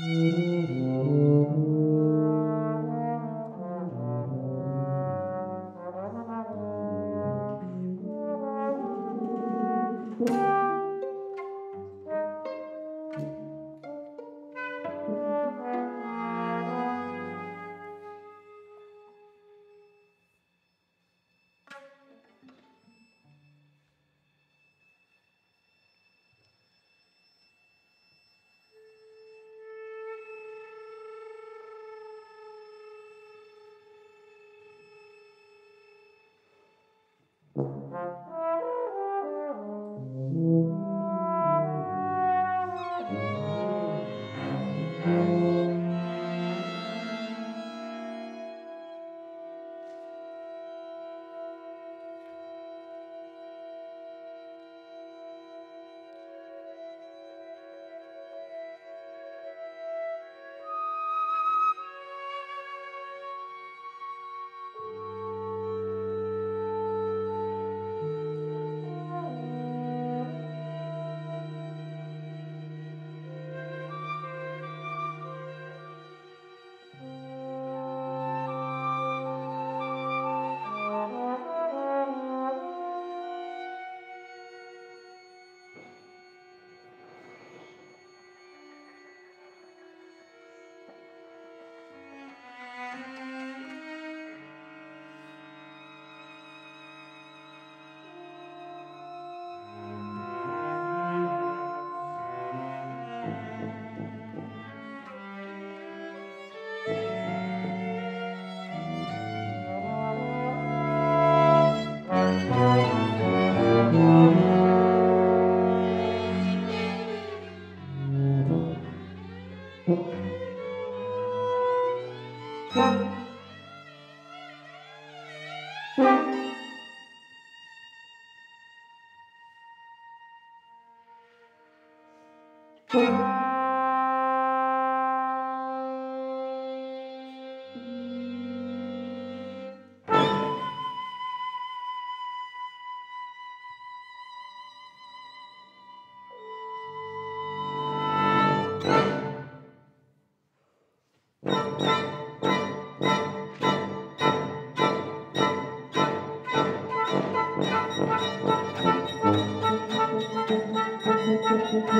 Música